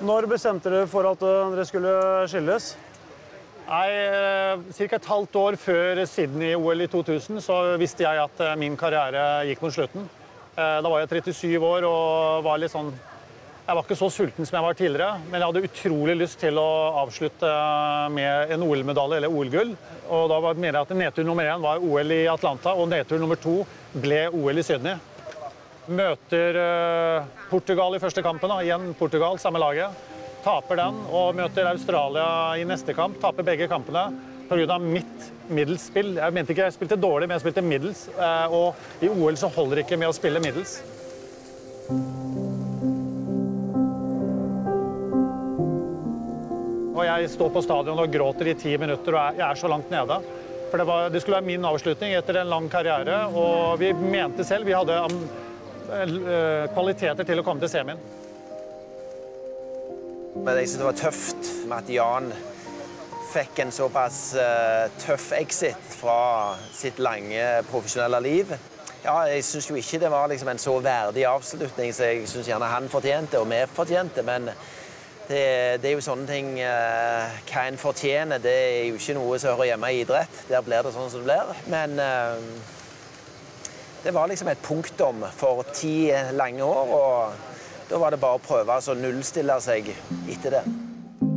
Når bestemte dere for at eh, dere skulle skilles? Nei, Ca. et halvt år før Sydney-OL i 2000 så visste jeg at eh, min karriere gikk mot slutten. Eh, Da var jeg 37 år og var litt sånn Jeg var ikke så sulten som jeg var tidligere, men jeg hadde utrolig lyst til å avslutte med en OL-medalje eller OL-gull. Og da mener jeg at nedtur nummer én var OL i Atlanta, og nedtur nummer to ble OL i Sydney. Møter eh, Portugal i første kampen, da. igjen Portugal, samme laget. Taper den og møter Australia i neste kamp. Taper begge kampene pga. mitt middels spill. Jeg mente ikke jeg spilte dårlig, men jeg spilte middels. eh, Og i OL så holder det ikke med å spille middels. Og jeg står på stadion og gråter i ti minutter, og jeg er så langt nede. For det, var, det skulle være min avslutning etter en lang karriere, og vi mente selv vi hadde kvaliteter til å komme til semien. Men jeg synes det var tøft med at Jan fikk en såpass eh, tøff exit fra sitt lange profesjonelle liv. Ja, jeg syns jo ikke det var liksom en så verdig avslutning som jeg syns gjerne han fortjente, og vi fortjente. Men det, det er jo sånne ting uh, Hva en fortjener, det er jo ikke noe som hører hjemme i idrett. Der blir det sånn som det blir. Men eh, det var liksom et punktum for ti lange år, og da var det bare å prøve å nullstille seg etter det.